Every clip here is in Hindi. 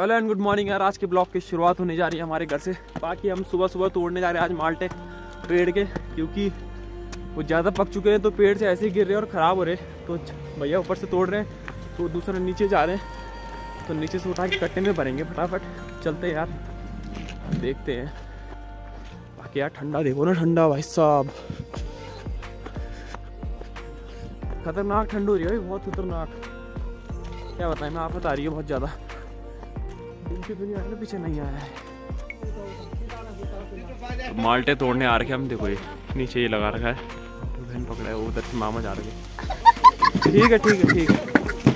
हेलो एंड गुड मॉर्निंग यार, आज के ब्लॉग की शुरुआत होने जा रही है हमारे घर से। बाकी हम सुबह सुबह तोड़ने जा रहे हैं आज माल्टे पेड़ के, क्योंकि वो ज़्यादा पक चुके हैं तो पेड़ से ऐसे ही गिर रहे हैं और ख़राब हो रहे तो भैया ऊपर से तोड़ रहे हैं तो दूसरा नीचे जा रहे हैं। तो नीचे से उठा के कट्टे में भरेंगे फटाफट। चलते यार, देखते हैं। बाकी यार ठंडा देखो ना, ठंडा भाई साहब। खतरनाक ठंड हो रही है भाई, बहुत खतरनाक। क्या बताएँ, मैं आप बता रही है बहुत ज़्यादा। इनकी दुनिया है ना पीछे नहीं आया है। माल्टे तोड़ने आ रखे हम देखो ये नीचे ये लगा रखा है। बहन पकड़ा है उधर से मामा जा रहे हैं। ठीक है ठीक है ठीक है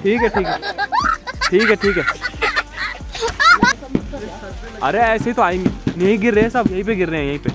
ठीक है ठीक है ठीक है ठीक है। अरे ऐसे तो आएँगे। नहीं गिर रहे सब यहीं पे गिर रहे हैं यहीं पे।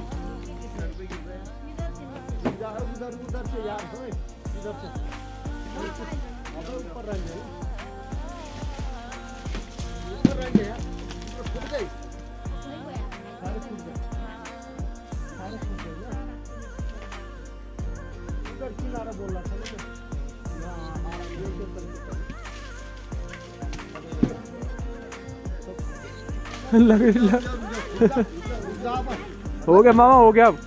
हो। गया मामा, हो गया अब।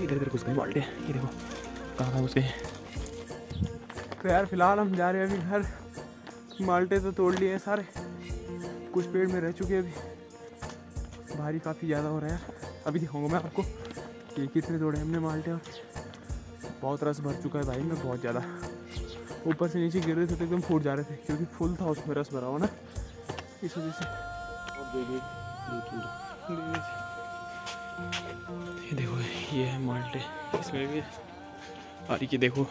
इधर इधर घुस माल्टे ये देखो, कहाँ घुस गए तो यार, फ़िलहाल हम जा रहे हैं अभी घर। माल्टे तो तोड़ लिए हैं सारे। कुछ पेड़ में रह चुके हैं अभी। भारी काफ़ी ज़्यादा हो रहा है अभी दिखाऊँगा मैं आपको कि कितने तोड़े हमने माल्टे और बहुत रस भर चुका है भाई में, बहुत ज़्यादा। ऊपर से नीचे गिर रहे थे तो एकदम फूट जा रहे थे, क्योंकि फुल था उसमें रस भरा हुआ ना? इस वजह से। ये देखो, ये है माल्टे। इसमें भी और ये देखो।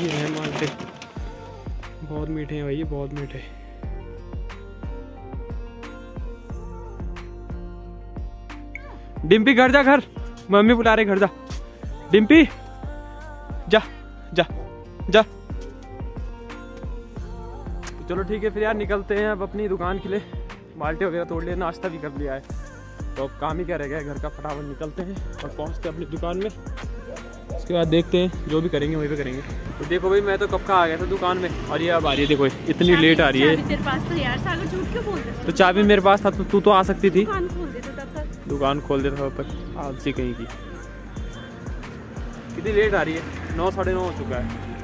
ये है माल्टे। बहुत मीठे हैं भाई, ये बहुत मीठे। डिम्पी घर जा घर। मम्मी बुला रहे, घर जा। डिम्पी जा जा जा। चलो ठीक है फिर यार निकलते हैं अब अपनी दुकान के लिए। बाल्टे वगैरह तोड़ लिए नाश्ता भी कर लिया है। तो अब काम ही क्या रह गया घर का फटाफट निकलते हैं और पहुँचते हैं अपनी दुकान में। उसके बाद देखते हैं जो भी करेंगे वहीं पे करेंगे। तो देखो भाई मैं तो कब का आ गया था दुकान में और ये अब आ रही है देखो इतनी लेट आ रही है। तो यार सागर झूठ क्यों बोल रहे तो चाबी मेरे पास था तो तू तो आ सकती थी। दुकान खोल देते देता था तक। आलसी कहीं की। कितनी लेट आ रही है? नौ साढ़े नौ हो चुका है।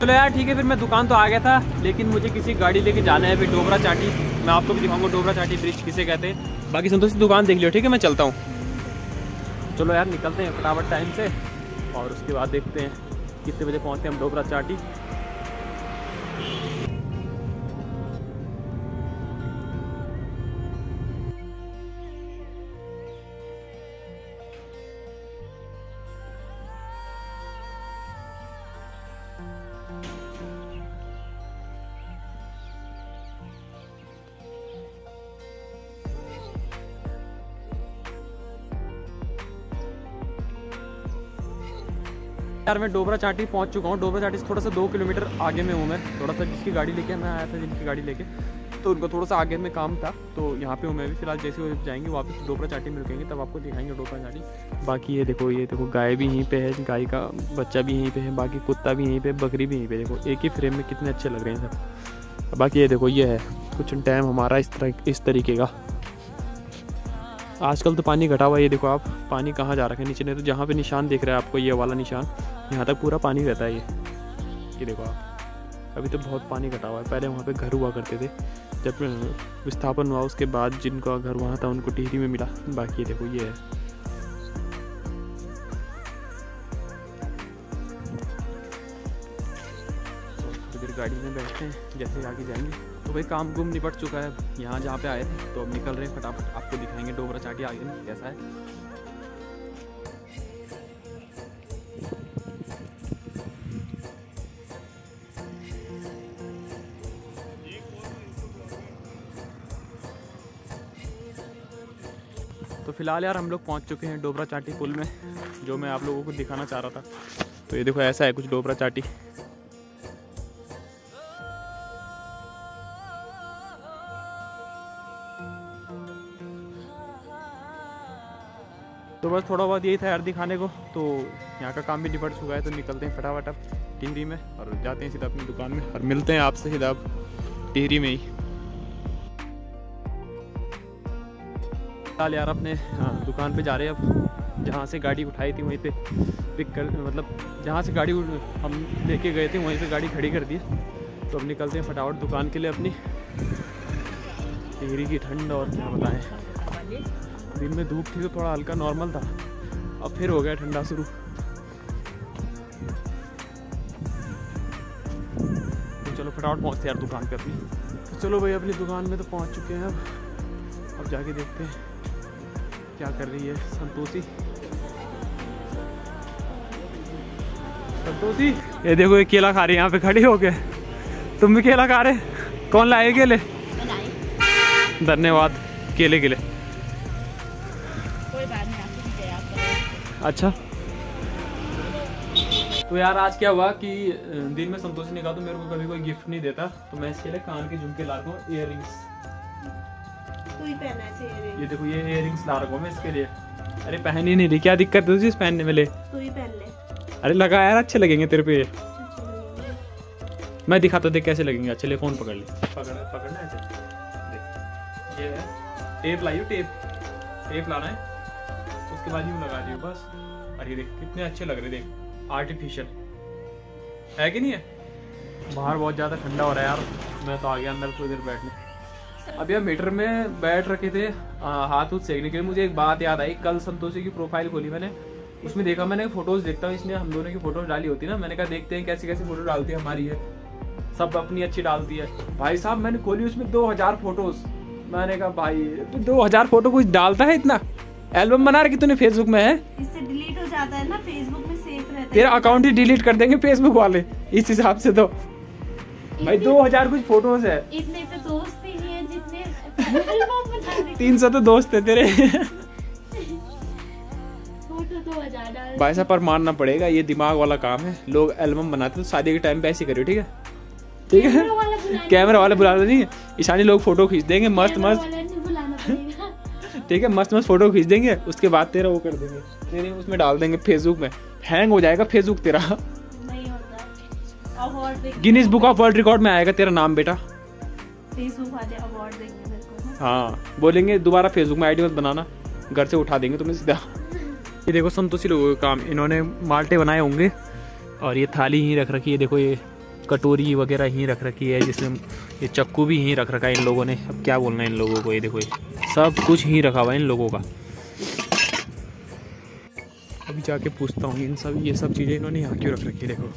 चलो यार, ठीक है, फिर मैं दुकान तो आ गया था, लेकिन मुझे किसी गाड़ी लेके जाना है, फिर डोबरा चाटी। मैं आपको भी दिखाऊँगा डोबरा चाटी ब्रिज किसे कहते हैं। बाकी संतोष की दुकान देख लियो, ठीक है, मैं चलता हूँ। चलो यार, निकलते हैं फटाफट टाइम से, और उसके बाद देखते हैं कितने बजे पहुँचते हैं हम डोबरा चाटी। यार मैं डोबरा चाटी पहुँच चुका हूँ। डोबरा चाटी से थोड़ा सा दो किलोमीटर आगे में हूँ मैं। थोड़ा सा जिसकी गाड़ी लेके मैं आया था, जिनकी गाड़ी लेके। तो उनको थोड़ा सा आगे में काम था। तो यहाँ पे हूँ मैं भी। फ़िलहाल जैसे वो जाएँगे, वापस डोबरा चाटी में रुकेंगे, तब आपको दिखाएँगे डोबरा चाटी। बाकी ये देखो ये देखो, गाय भी यहीं पे है, गाय का बच्चा भी यहीं पे है, बाकी कुत्ता भी यहीं पे, बकरी भी यहीं पे। देखो, एक ही फ्रेम में कितने अच्छे लग रहे हैं सब। बाकी ये देखो, ये है। कुछ टाइम हमारा इस तरह, इस तरीके का। आजकल तो पानी घटा हुआ है, ये देखो आप, पानी कहाँ जा रखा है? नीचे नहीं तो जहाँ पे निशान दिख रहा है आपको, ये वाला निशान, यहाँ तक पूरा पानी रहता है ये। ये देखो आप, अभी तो बहुत पानी घटा हुआ है। पहले वहाँ पे घर हुआ करते थे, जब विस्थापन हुआ, उसके बाद जिनका घर वहाँ था, उनको टिहरी में मिला। बाकी देखो ये है। तो गाड़ी में बैठते हैं, जैसे आगे जाएँगे। तो भाई काम गुम निपट चुका है। यहाँ जहाँ पे आए थे तो अब निकल रहे हैं फटाफट। आपको दिखाएँगे डोबरा चाटी आगे कैसा है। तो फ़िलहाल यार हम लोग पहुँच चुके हैं डोबरा चाटी पुल में, जो मैं आप लोगों को दिखाना चाह रहा था। तो ये देखो, ऐसा है कुछ डोबरा चाटी। तो बस थोड़ा बहुत यही था यार दिखाने को। तो यहाँ का काम भी निपट चुका है तो निकलते हैं फटाफट अब टिहरी में और जाते हैं सीधा अपनी दुकान में और मिलते हैं आपसे सीधा अब टिहरी में ही। फ़िलहाल यार अपने हाँ, दुकान पे जा रहे हैं अब। जहाँ से गाड़ी उठाई थी वहीं पे पिक कर मतलब जहाँ से गाड़ी हम लेके गए थे वहीं पे गाड़ी खड़ी कर दी। तो अब निकलते हैं फटाफट दुकान के लिए अपनी। टिहरी की ठंड और क्या बताएँ। दिन में धूप थी तो थोड़ा हल्का नॉर्मल था। अब फिर हो गया ठंडा शुरू। तो चलो फटाफट पहुँचते यार दुकान पे अपनी। तो चलो भाई अपनी दुकान में तो पहुँच चुके हैं अब। अब जाके देखते हैं क्या कर रही है संतोषी। संतोषी ये देखो ये केला खा रही है यहाँ पे खड़ी गए तुम भी केला खा रहे? कौन लाए केले? धन्यवाद केले के लिए। अच्छा। तो यार आज क्या हुआ कि दिन में संतोषी ने कहा तो मेरे को कभी कोई गिफ्ट नहीं देता तो मैं इसके लिए कान के झुमके ला रहा हूँ इयर तू ही पहना ऐसे earrings। ये देखो ये इयर रिंग्स ला रहा हूँ मैं इसके लिए। अरे पहन ही नहीं रही क्या दिक्कत है तुझे पहनने में ले? तू ही पहन ले। अरे लगा यार अच्छे लगेंगे तेरे पे मैं दिखाता देख कैसे लगेंगे। अच्छा ले फ़ोन पकड़ ले। पकड़ पकड़ना ऐसे। देख ये है। टेप लाइयो टेप। टेप लाना है। उसके बाद यूँ लगा दियो बस। ये देख, कितने अच्छे लग रहे, देख। आर्टिफिशियल है कि नहीं है? बाहर बहुत ज़्यादा ठंडा हो रहा है यार। मैं तो आ गया अंदर थोड़ी देर बैठने। अभी हम मीटर में बैठ रखे थे हाथ उथ सेकने के लिए। मुझे एक बात याद आई, कल संतोषी की प्रोफ़ाइल खोली मैंने। उसमें देखा मैंने फ़ोटोज़ देखता हूँ इसने हम दोनों की फ़ोटोज़ डाली होती है ना। मैंने कहा, देखते हैं कैसी कैसी फ़ोटो डालती है हमारी है सब अपनी अच्छी डालती है। भाई साहब, मैंने खोली उसमें दो हज़ार फ़ोटोज़ मैंने कहा, भाई दो हज़ार फ़ोटो कुछ डालता है इतना? एल्बम बना रखी तूने फेसबुक में है? इससे डिलीट हो जाता है ना फेसबुक में सेफ़ रहता है। तेरा अकाउंट ही डिलीट कर देंगे फेसबुक वाले इस हिसाब से तो। भाई दो हज़ार कुछ फ़ोटोज़ है। इतने तो दोस्त ही नहीं है जितने एल्बम बना तीन सौ तो दोस्त है तेरे। भाई साहब पर मानना पड़ेगा ये दिमाग वाला काम है। लोग एल्बम बनाते तो शादी के टाइम पे ऐसे करियो ठीक है? ठीक है? कैमरा वाला बुला नहीं ईशानी लोग फ़ोटो खींच देंगे मस्त मस्त। ठीक है मस्त मस्त फ़ोटो खींच देंगे उसके बाद तेरा वो कर देंगे। तेरे उसमें डाल देंगे फेसबुक में। हैंग हो जाएगा फेसबुक तेरा। नहीं होता। अवार्ड देंगे Guinness book of world record में आएगा तेरा नाम बेटा। फेसबुक वाले अवार्ड देंगे मेरे को ना। हाँ बोलेंगे दोबारा फेसबुक में आईडी मत बनाना। घर से उठा देंगे तुम्हें सीधा। ये देखो संतोषी लोगों का काम इन्होंने माल्टे बनाए होंगे और ये थाली यहीं रख रखी है देखो ये कटोरी वगैरह यहीं रख रखी है जिसमें ये चक्कू भी यहीं रख रखा है इन लोगों ने। अब क्या बोलना है इन लोगों को ये देखो ये। सब कुछ ही रखा हुआ है इन लोगों का। अभी जाके पूछता हूँ, इन सब ये सब चीज़ें इन्होंने यहाँ क्यों रख रखी है, देखो।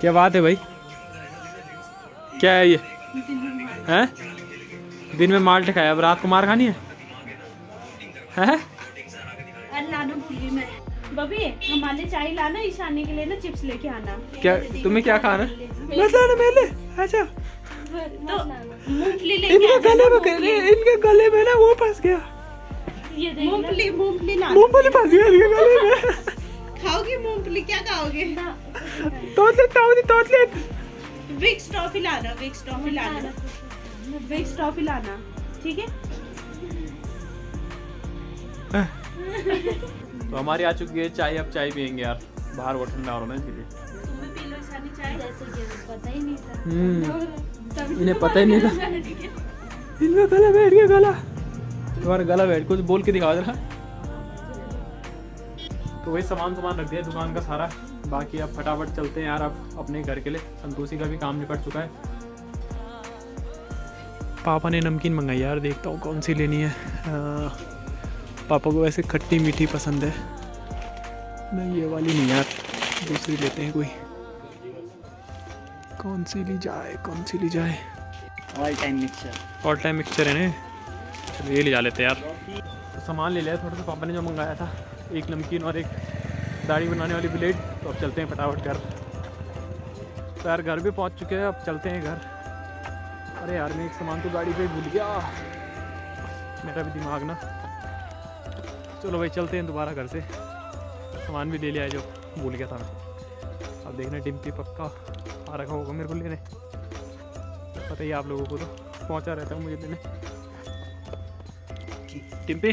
क्या बात है भाई? क्या है ये? हैं? दिन में माल्ट खाया अब रात को मार खानी है? हैं? बबी हमारे चाय लाना ईशानी के लिए ना चिप्स लेके आना। क्या तुम्हें क्या खाना? है मतलब मेले अच्छा तो मूंगफली लेके इनके आ गले में इनके गले में ना वो फंस गया। ये देख मूंगफली मूंगफली ला। मूंगफली फंस गया इनके गले में। खाओगे मूंगफली? क्या खाओगे? तोतले ताऊनी तोतले। विक्स टॉफी लाना विक्स टॉफी लाना। विक्स टॉफी लाना ठीक है। तो हमारी आ चुकी है चाय अब चाय पियेंगे यार। बाहर वो ठंडा हो रहा है इसलिए। ही हम्म। इन्हें पता ही नहीं था। इनका गला बैठ गया गला। तुम्हारा गला बैठ कुछ बोल के दिखा जरा। तो वही सामान सामान रख दिया दुकान का सारा। बाकी अब फटाफट चलते हैं यार अब अपने घर के लिए। संतोषी का भी काम निपट चुका है। पापा ने नमकीन मंगाई यार देखता हूँ कौन सी लेनी है। आ, पापा को वैसे खट्टी मीठी पसंद है। नहीं ये वाली नहीं यार दूसरी लेते हैं कोई। कौन सी ली जाए कौन सी ली जाए? All time mixer all time mixture है ना? चलो ये ले जा लेते हैं यार। तो सामान ले लिया थोड़ा सा पापा ने जो मंगाया था एक नमकीन और एक दाढ़ी बनाने वाली ब्लेड। तो अब चलते हैं फटाफट घर। तो यार घर भी पहुँच चुके हैं अब चलते हैं घर। अरे यार मैं एक सामान तो गाड़ी पे भूल गया। मेरा भी दिमाग ना चलो भाई चलते हैं दोबारा घर से। सामान भी ले लिया है जो भूल गया था मैं। अब देखना डिम्पी पक्का आ रखा होगा मेरे को लेने। पता ही आप लोगों को तो पहुँचा रहता हूँ मुझे लेने। डिम्पी?